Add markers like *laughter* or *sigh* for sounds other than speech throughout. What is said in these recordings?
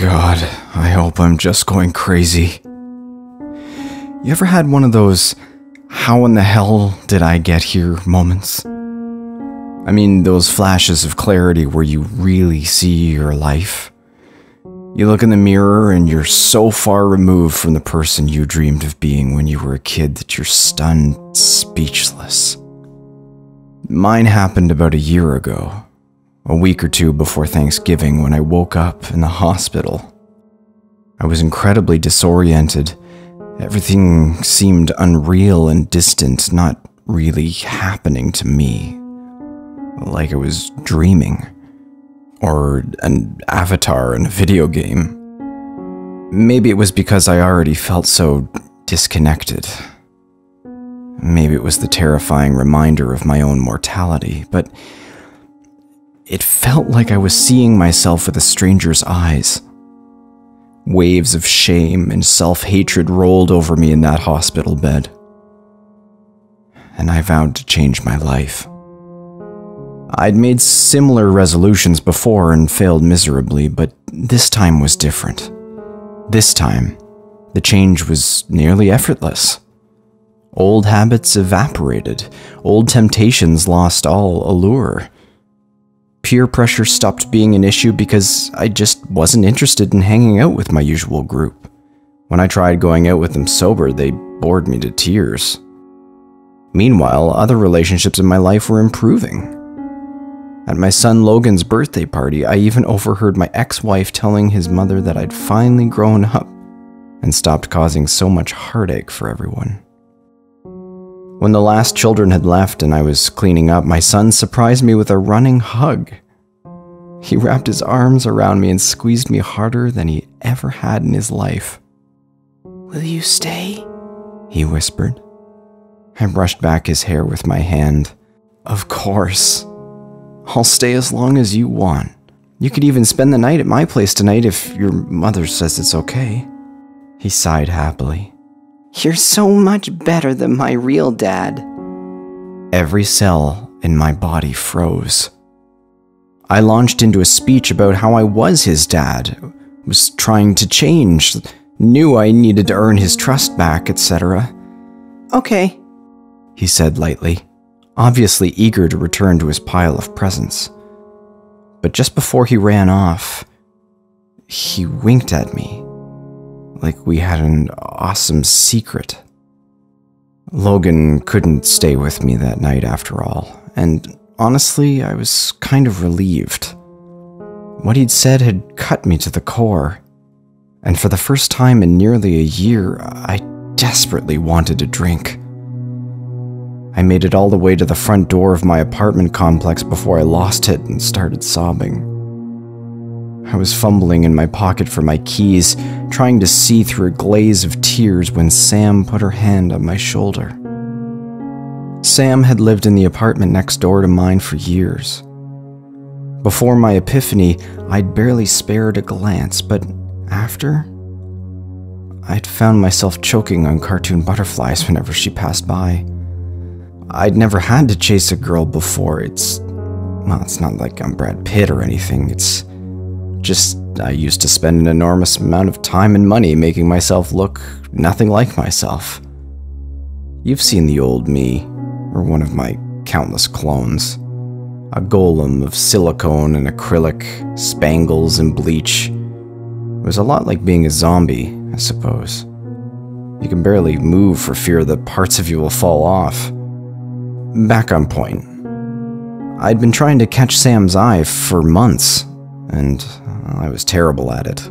God, I hope I'm just going crazy. You ever had one of those, how in the hell did I get here moments? I mean, those flashes of clarity where you really see your life. You look in the mirror and you're so far removed from the person you dreamed of being when you were a kid that you're stunned, speechless. Mine happened about a year ago, a week or two before Thanksgiving when I woke up in the hospital. I was incredibly disoriented. Everything seemed unreal and distant, not really happening to me. Like I was dreaming or an avatar in a video game. Maybe it was because I already felt so disconnected. Maybe it was the terrifying reminder of my own mortality, but it felt like I was seeing myself with a stranger's eyes. Waves of shame and self hatred rolled over me in that hospital bed. And I vowed to change my life. I'd made similar resolutions before and failed miserably, but this time was different. This time, the change was nearly effortless. Old habits evaporated, old temptations lost all allure. Peer pressure stopped being an issue because I just wasn't interested in hanging out with my usual group. When I tried going out with them sober, they bored me to tears. Meanwhile, other relationships in my life were improving. At my son Logan's birthday party, I even overheard my ex wife telling his mother that I'd finally grown up and stopped causing so much heartache for everyone. When the last children had left and I was cleaning up, my son surprised me with a running hug. He wrapped his arms around me and squeezed me harder than he ever had in his life. Will you stay? He whispered. I brushed back his hair with my hand. Of course. I'll stay as long as you want. You could even spend the night at my place tonight if your mother says it's okay. He sighed happily. You're so much better than my real dad. Every cell in my body froze. I launched into a speech about how I was his dad, was trying to change, knew I needed to earn his trust back, etc. Okay, he said lightly obviously eager to return to his pile of presents. But just before he ran off, he winked at me, like we had an awesome secret. Logan couldn't stay with me that night after all, and honestly, I was kind of relieved. What he'd said had cut me to the core, and for the first time in nearly a year, I desperately wanted a drink. I made it all the way to the front door of my apartment complex before I lost it and started sobbing. I was fumbling in my pocket for my keys, trying to see through a glaze of tears when Sam put her hand on my shoulder. Sam had lived in the apartment next door to mine for years. Before my epiphany, I'd barely spared a glance, but after, I'd found myself choking on cartoon butterflies whenever she passed by. I'd never had to chase a girl before. It's. Well, it's not like I'm Brad Pitt or anything. It's just I used to spend an enormous amount of time and money making myself look nothing like myself. You've seen the old me, or one of my countless clones. A golem of silicone and acrylic, spangles and bleach. It was a lot like being a zombie, I suppose. You can barely move for fear that parts of you will fall off. Back on point. I'd been trying to catch Sam's eye for months, and I was terrible at it.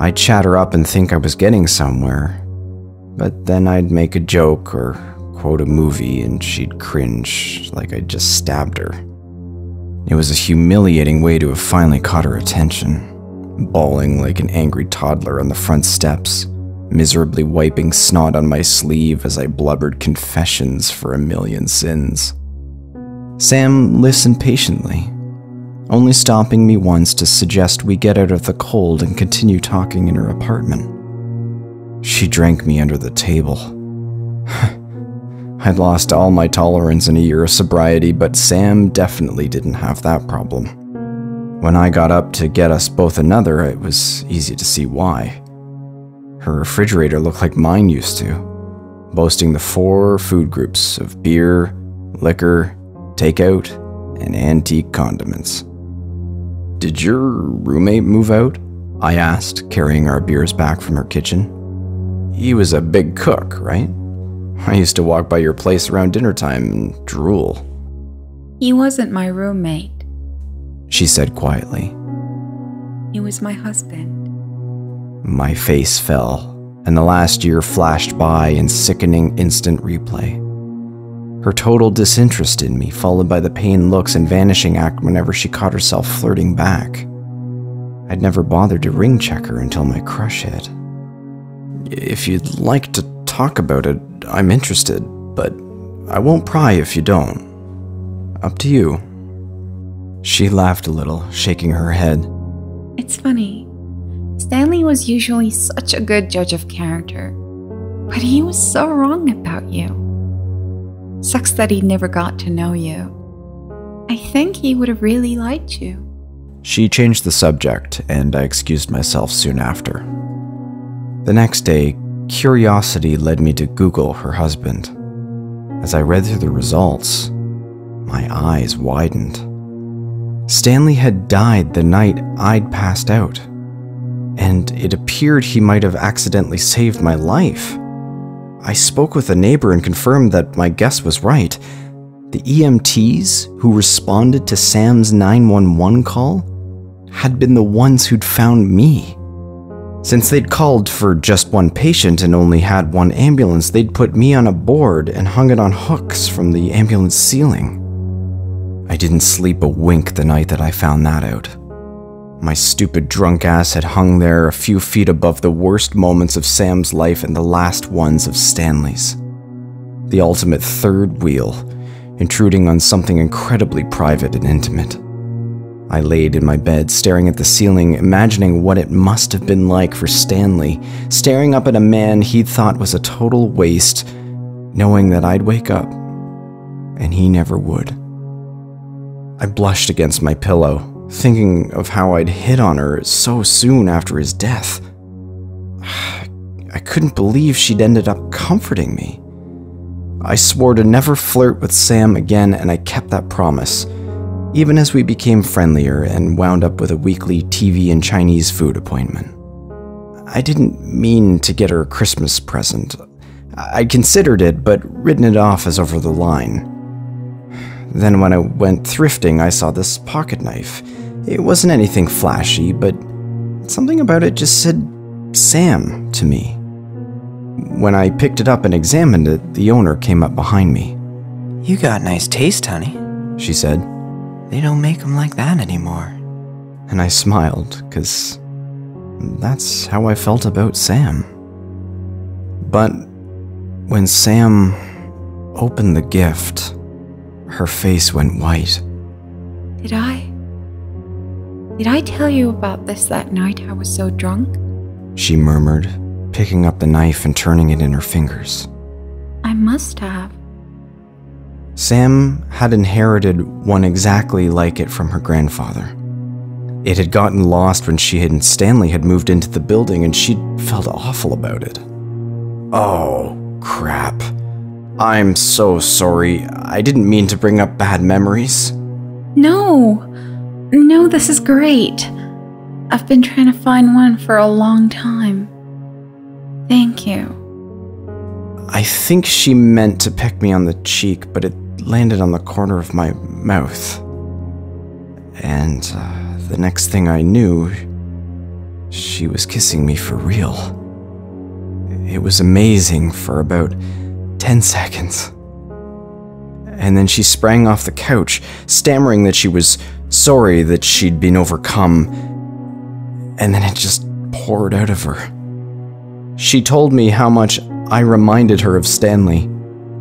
I'd chatter up and think I was getting somewhere, but then I'd make a joke or quote a movie and she'd cringe like I'd just stabbed her. It was a humiliating way to have finally caught her attention, bawling like an angry toddler on the front steps miserably wiping snot on my sleeve as I blubbered confessions for a million sins. Sam listened patiently, only stopping me once to suggest we get out of the cold and continue talking in her apartment. She drank me under the table. *sighs* I'd lost all my tolerance in a year of sobriety, but Sam definitely didn't have that problem. When I got up to get us both another, it was easy to see why. Her refrigerator looked like mine used to, boasting the four food groups of beer, liquor, takeout, and antique condiments. Did your roommate move out? I asked, carrying our beers back from her kitchen. He was a big cook, right? I used to walk by your place around dinner time and drool. He wasn't my roommate. She said quietly. He was my husband. My face fell, and the last year flashed by in sickening instant replay. Her total disinterest in me, followed by the pain looks and vanishing act whenever she caught herself flirting back. I'd never bothered to ring check her until my crush hit. If you'd like to talk about it, I'm interested, but I won't pry if you don't. Up to you. She laughed a little, shaking her head. It's funny. Stanley was usually such a good judge of character, but he was so wrong about you. Sucks that he never got to know you. I think he would have really liked you. She changed the subject, and I excused myself soon after. The next day, curiosity led me to Google her husband. As I read through the results, my eyes widened. Stanley had died the night I'd passed out, and it appeared he might have accidentally saved my life. I spoke with a neighbor and confirmed that my guess was right. The EMTs who responded to Sam's 911 call had been the ones who'd found me. Since they'd called for just one patient and only had one ambulance, they'd put me on a board and hung it on hooks from the ambulance ceiling. I didn't sleep a wink the night that I found that out. My stupid drunk ass had hung there a few feet above the worst moments of Sam's life and the last ones of Stanley's. The ultimate third wheel, intruding on something incredibly private and intimate. I laid in my bed, staring at the ceiling, imagining what it must have been like for Stanley, staring up at a man he'd thought was a total waste, knowing that I'd wake up, and he never would. I blushed against my pillow, thinking of how I'd hit on her so soon after his death. *sighs* I couldn't believe she'd ended up comforting me. I swore to never flirt with Sam again, and I kept that promise, even as we became friendlier and wound up with a weekly TV and Chinese food appointment. I didn't mean to get her a Christmas present. I considered it, but written it off as over the line. Then, when I went thrifting, I saw this pocket knife. It wasn't anything flashy, but something about it just said Sam to me. When I picked it up and examined it, the owner came up behind me. You got nice taste, honey. She said, They don't make 'em like that anymore. and I smiled, because that's how I felt about Sam. But when Sam opened the gift, her face went white. Did I? Did I tell you about this that night I was so drunk? She murmured, picking up the knife and turning it in her fingers. I must have. Sam had inherited one exactly like it from her grandfather. It had gotten lost when she and Stanley had moved into the building, and she'd felt awful about it. Oh, crap. I'm so sorry. I didn't mean to bring up bad memories. No! No, this is great. I've been trying to find one for a long time. Thank you. I think she meant to peck me on the cheek, but it landed on the corner of my mouth. And uh, the next thing I knew, she was kissing me for real. It was amazing for about 10 seconds. And then she sprang off the couch, stammering that she was sorry that she'd been overcome. And then it just poured out of her. She told me how much I reminded her of Stanley,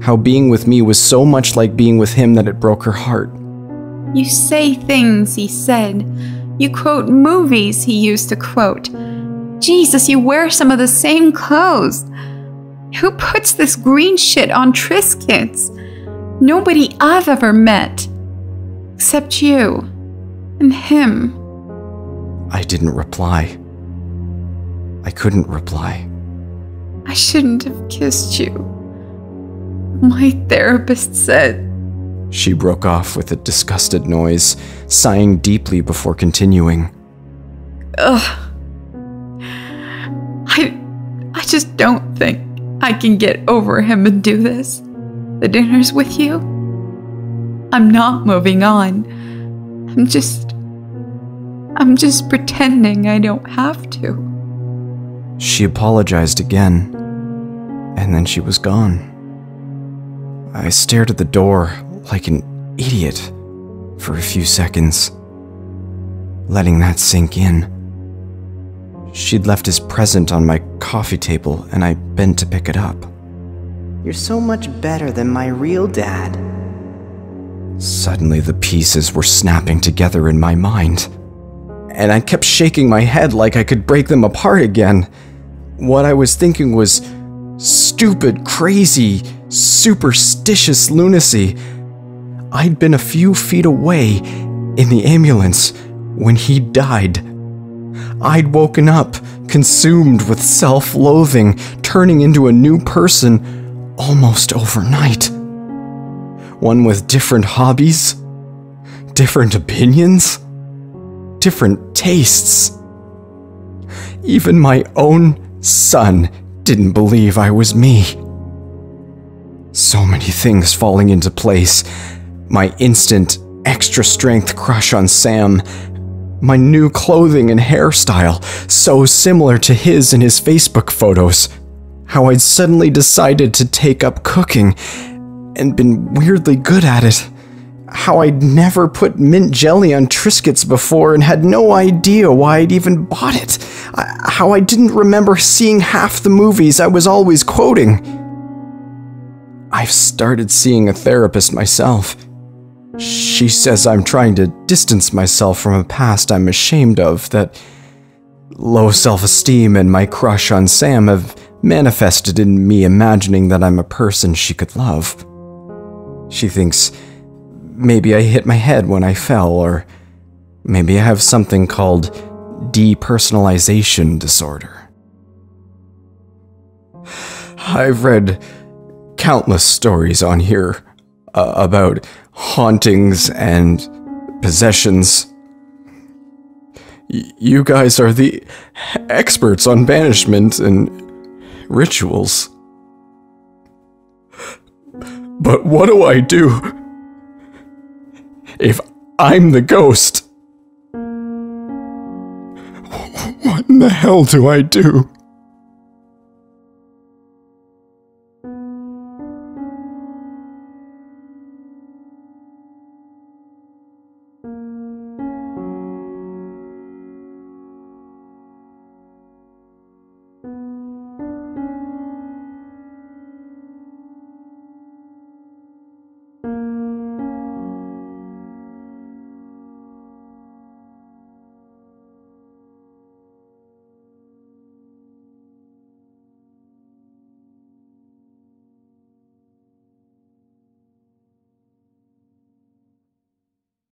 how being with me was so much like being with him that it broke her heart. You say things he said. You quote movies he used to quote. Jesus, you wear some of the same clothes. Who puts this green shit on Triscuits? Nobody I've ever met. Except you. And him. I didn't reply. I couldn't reply. I shouldn't have kissed you. My therapist said. She broke off with a disgusted noise, sighing deeply before continuing. Ugh. I, I just don't think I can get over him and do this. The dinner's with you. I'm not moving on. I'm just. I'm just pretending I don't have to. She apologized again, and then she was gone. I stared at the door like an idiot for a few seconds, letting that sink in. She'd left his present on my coffee table, and I bent to pick it up. You're so much better than my real dad. Suddenly, the pieces were snapping together in my mind, and I kept shaking my head like I could break them apart again. What I was thinking was stupid, crazy, superstitious lunacy. I'd been a few feet away in the ambulance when he died. I'd woken up, consumed with self loathing, turning into a new person almost overnight. One with different hobbies, different opinions, different tastes. Even my own son didn't believe I was me. So many things falling into place. My instant, extra strength crush on Sam. My new clothing and hairstyle, so similar to his in his Facebook photos. How I'd suddenly decided to take up cooking and been weirdly good at it. How I'd never put mint jelly on Triscuits before and had no idea why I'd even bought it. How I didn't remember seeing half the movies I was always quoting. I've started seeing a therapist myself. She says I'm trying to distance myself from a past I'm ashamed of, that low self esteem and my crush on Sam have manifested in me imagining that I'm a person she could love. She thinks maybe I hit my head when I fell, or maybe I have something called depersonalization disorder. I've read countless stories on here uh, about hauntings and possessions. You guys are the experts on banishment and rituals. But what do I do if I'm the ghost? What in the hell do I do?